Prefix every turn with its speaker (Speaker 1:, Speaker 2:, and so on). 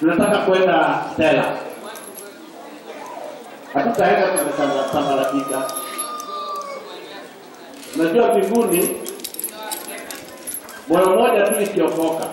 Speaker 1: tunataka kwenda Stella, hatutaenda tumesambaratika. Unajua mbinguni moyo mmoja tu ikiokoka